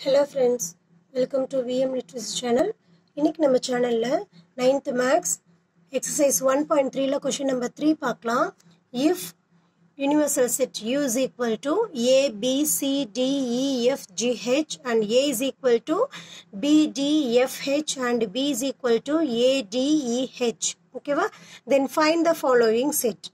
Hello friends welcome to VM literacy channel இன்றைக்கி நம்ம சேனலில் ninth maths exercise one point த்ரீல கொஷின் நம்பர் த்ரீ பார்க்கலாம். If universal set U is is equal to a b c d e f g h and a is equal to ஓகேவா then find the following set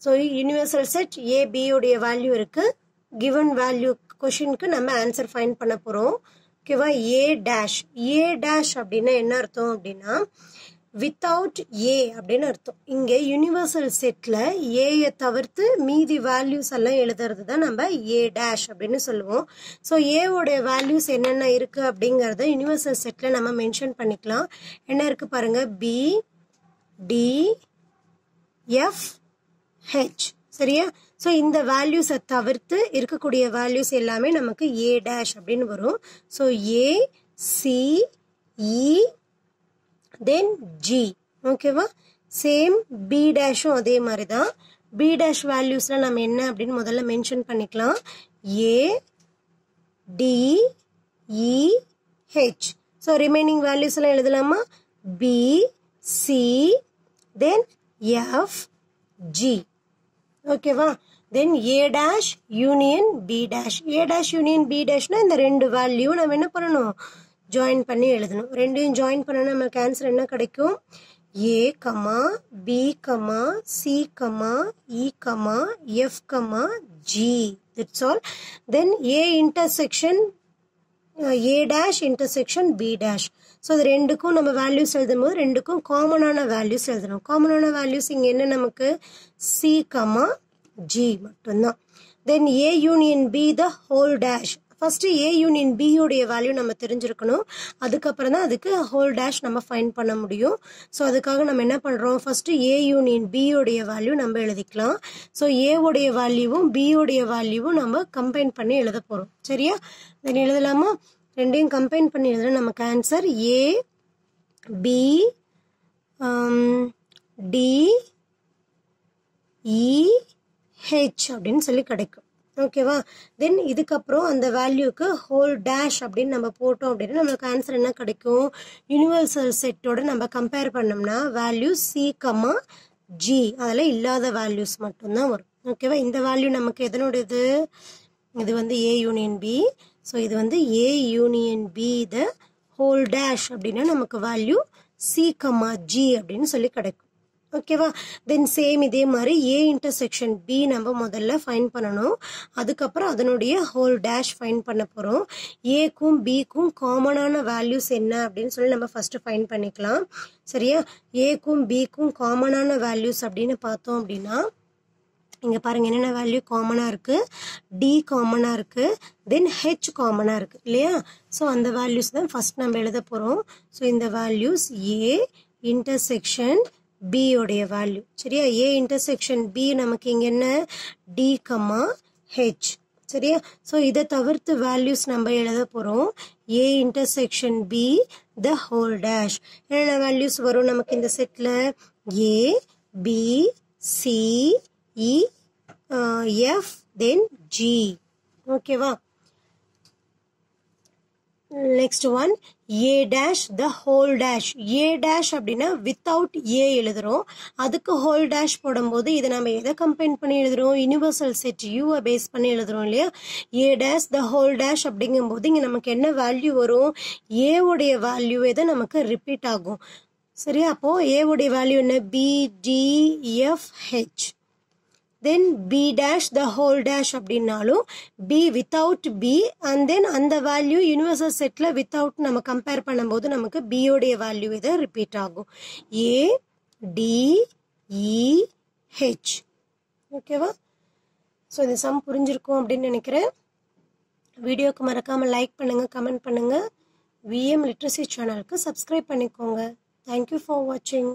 so universal set ஏபியோடைய value இருக்குது given value கொஷினுக்கு நம்ம answer find பண்ண போகிறோம் ஓகேவா A dash A dash அப்படின்னா என்ன அர்த்தம் அப்படின்னா வித்தவுட் ஏ அப்படின்னு அர்த்தம். இங்கே யூனிவர்சல் செட்டில் ஏயை தவிர்த்து மீதி வேல்யூஸ் எல்லாம் எழுதுறது தான் நம்ம ஏ டேஷ் அப்படின்னு சொல்லுவோம். ஸோ ஏவோடைய வேல்யூஸ் என்னென்ன இருக்குது அப்படிங்கிறத யூனிவர்சல் செட்டில் நம்ம மென்ஷன் பண்ணிக்கலாம். என்ன இருக்குது பாருங்கள் பி டி எஃப் ஹெச் சரியா? ஸோ இந்த வேல்யூஸை தவிர்த்து இருக்கக்கூடிய வேல்யூஸ் எல்லாமே நமக்கு ஏ டேஷ் அப்படின்னு வரும். So A C E then G ஓகேவா சேம் பி டேஷும் அதே மாதிரி தான் பி டேஷ் வேல்யூஸில் நம்ம என்ன அப்படின்னு முதல்ல மென்ஷன் பண்ணிக்கலாம். A D E H so remaining values எல்லாம் எழுதலாமா? B C then F G ஓகேவா then A dash union B dash A dash union B டேஷ்னா இந்த ரெண்டு வேல்யூ நம்ம என்ன பண்ணணும்? ஜாயின் பண்ணி எழுதணும். ரெண்டையும் ஜாயின் பண்ண நமக்கு ஆன்சர் என்ன கிடைக்கும்? A comma B comma C comma E comma F comma G that's all then A intersection A dash intersection B dash so அது ரெண்டுக்கும் நம்ம வேல்யூஸ் எழுதும் போது ரெண்டுக்கும் காமனான வேல்யூஸ் எழுதணும். காமனான வேல்யூஸ் இங்கே என்ன நமக்கு? சி கமா ஜி மட்டும்தான். Then A union B the whole dash first A union பியோடைய value நம்ம தெரிஞ்சிருக்கணும். அதுக்கப்புறம் தான் அதுக்கு ஹோல் டேஷ் நம்ம ஃபைன் பண்ண முடியும். ஸோ அதுக்காக நம்ம என்ன பண்ணுறோம் ஃபஸ்ட்டு ஏ யூனியன் பியோடைய வேல்யூ நம்ம எழுதிக்கலாம். ஸோ ஏவுடைய வேல்யூவும் பியோடைய வேல்யூவும் நம்ம கம்பைன் பண்ணி எழுத போகிறோம் சரியா? தென் எழுதலாமா? ரெண்டையும் கம்பைன் பண்ணி எழுதுனா நமக்கு answer A B D E H அப்படின்னு சொல்லி கிடைக்கும். ஓகேவா தென் இதுக்கப்புறம் அந்த வேல்யூக்கு ஹோல் டேஷ் அப்படின்னு நம்ம போட்டோம் அப்படின்னா நம்மளுக்கு ஆன்சர் என்ன கிடைக்கும்? யூனிவர்சல் செட்டோட நம்ம கம்பேர் பண்ணோம்னா வேல்யூ சி ஜி அதில் இல்லாத வேல்யூஸ் மட்டும்தான் வரும். ஓகேவா இந்த வேல்யூ நமக்கு எதனுடையது? இது வந்து ஏ யூனியன் பி ஸோ இது வந்து A union B the whole dash அப்படின்னா நமக்கு வேல்யூ சி ஜி அப்படின்னு சொல்லி கிடைக்கும். ஓகேவா? தென் சேம் இதே மாதிரி ஏ இன்டர்செக்ஷன் பி நம்ம முதல்ல ஃபைன் பண்ணணும். அதுக்கப்புறம் அதனுடைய ஹோல் டேஷ் ஃபைன் பண்ண போகிறோம் ஏக்கும் பிக்கும் காமனான வேல்யூஸ் என்ன அப்படின்னு சொல்லி நம்ம ஃபஸ்ட்டு ஃபைன் பண்ணிக்கலாம். சரியா? ஏக்கும் பிக்கும் காமனான வேல்யூஸ் அப்படின்னு பார்த்தோம் அப்படின்னா இங்கே பாருங்கள் என்னென்ன வேல்யூ காமனாக இருக்குது டி காமனாக இருக்குது தென் ஹெச் காமனாக இருக்குது இல்லையா? ஸோ அந்த வேல்யூஸ் தான் ஃபஸ்ட் நம்ம எழுத போகிறோம் ஸோ இந்த வேல்யூஸ் ஏ இன்டர்செக்ஷன் பியோடைய வேல்யூ சரியா? ஏ இன்டர்செக்ஷன் பி நமக்கு இங்கே என்ன? டி கம்மா ஹெச் சரியா? ஸோ இதை தவிர்த்து வேல்யூஸ் நம்ம எழுத போகிறோம் A intersection B the whole dash என்னென்ன வேல்யூஸ் வரும் நமக்கு இந்த settle A B C E F then G ஓகேவா next one A dash the whole dash A dash அப்படின்னா வித்தவுட் ஏ எழுதுறோம். அதுக்கு ஹோல் டேஷ் போடும்போது இதை நம்ம எதை கம்பைன் பண்ணி எழுதுறோம்? யூனிவர்சல் செட் யூவை பேஸ் பண்ணி எழுதுறோம் இல்லையா? A dash the whole dash அப்படிங்கும்போது இங்கே நமக்கு என்ன வேல்யூ வரும்? ஏவுடைய வேல்யூ எதை நமக்கு ரிப்பீட் ஆகும். சரியா? அப்போ ஏவுடைய வேல்யூ என்ன? B D F H then B dash the whole dash அப்படின்னாலும் B without B and then அந்த வேல்யூ யூனிவர்சல் செட்டில் வித்தவுட் நம்ம கம்பேர் பண்ணும்போது நமக்கு பியோடைய வேல்யூ இதை ரிப்பீட் ஆகும். ஏ டி ஹெச் ஓகேவா ஸோ இந்த சம் புரிஞ்சிருக்கும் அப்படின்னு நினைக்கிறேன். வீடியோக்கு மறக்காமல் லைக் பண்ணுங்கள் கமெண்ட் பண்ணுங்கள் விஎம் லிட்ரஸி சேனலுக்கு சப்ஸ்கிரைப் பண்ணிக்கோங்க. தேங்க்யூ ஃபார் வாட்சிங்